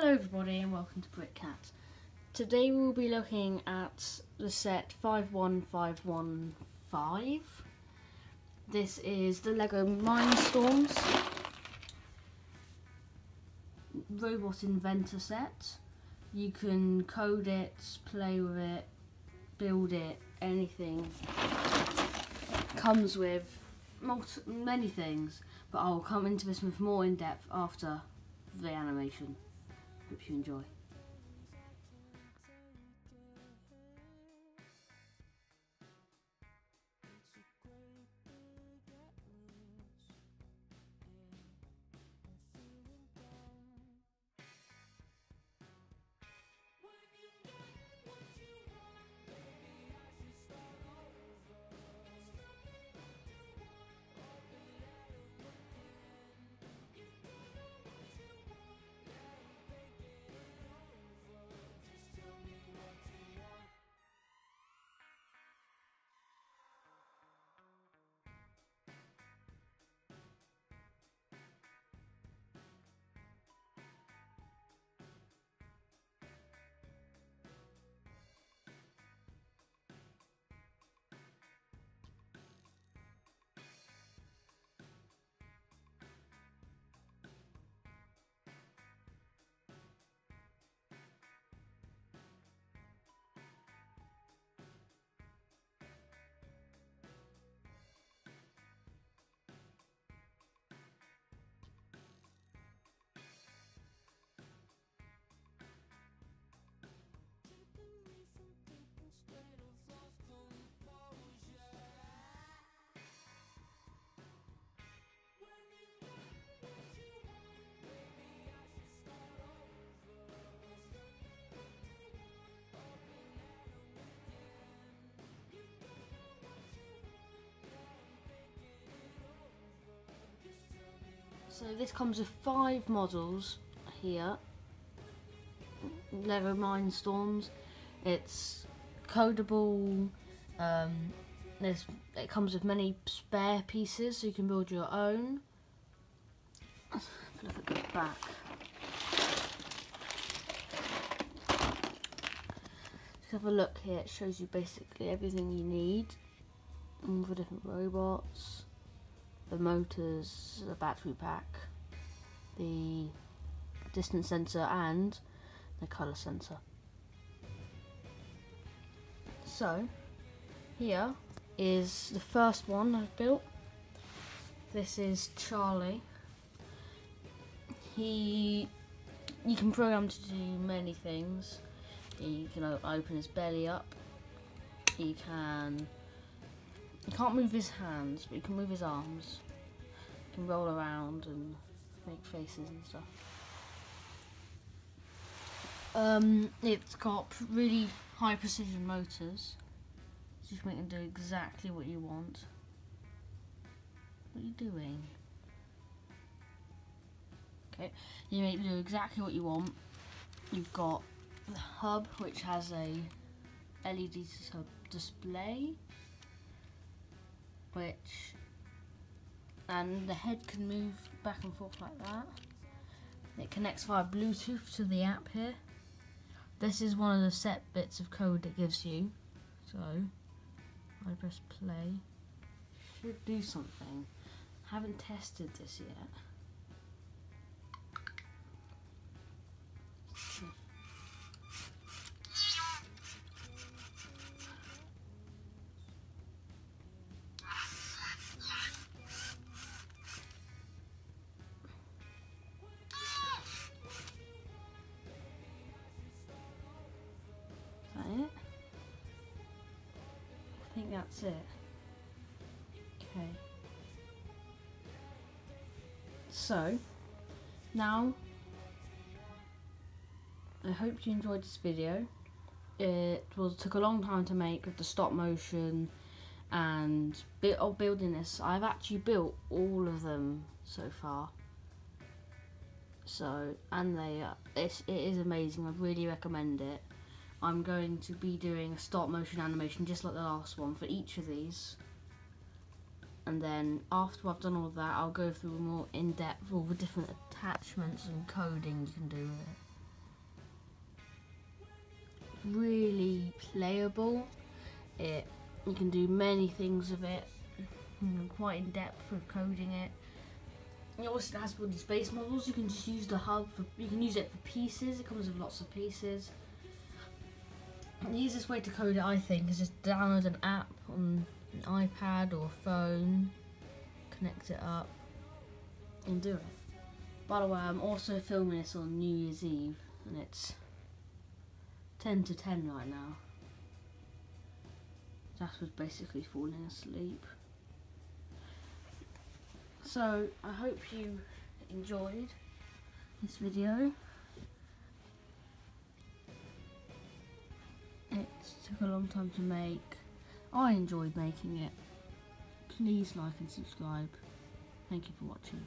Hello everybody and welcome to BrickCat. Today we'll be looking at the set 51515. This is the LEGO Mindstorms Robot Inventor set. You can code it, play with it, build it, anything. Comes with many things, but I'll come into this with more in depth after the animation. Hope you enjoy. So this comes with five models here. Lego Mindstorms. It's codable. Um, there's, it comes with many spare pieces, so you can build your own. Let's look at the back. Just have a look here. It shows you basically everything you need. All the different robots the motors, the battery pack, the distance sensor and the colour sensor. So here is the first one I've built. This is Charlie. He, you can program to do many things. You can open his belly up. You can he can't move his hands, but he can move his arms. He can roll around and make faces and stuff. Um, it's got really high precision motors. So you can do exactly what you want. What are you doing? Okay, you make do exactly what you want. You've got the hub, which has a LED display and the head can move back and forth like that. It connects via Bluetooth to the app here. This is one of the set bits of code it gives you. So I press play. Should do something. Haven't tested this yet. That's it. Okay. So, now, I hope you enjoyed this video. It was took a long time to make with the stop motion and bit of oh, building this. I've actually built all of them so far. So, and they, it's, it is amazing. I really recommend it. I'm going to be doing a stop motion animation just like the last one for each of these. And then after I've done all of that, I'll go through more in depth all the different attachments and coding you can do with it. Really playable. It you can do many things with it. You're quite in depth with coding it. It also has all these base models. You can just use the hub for you can use it for pieces. It comes with lots of pieces. The easiest way to code it, I think, is just download an app on an iPad or phone, connect it up, and do it. By the way, I'm also filming this on New Year's Eve, and it's 10 to 10 right now. Jack was basically falling asleep. So, I hope you enjoyed this video. Took a long time to make. I enjoyed making it. Please like and subscribe. Thank you for watching.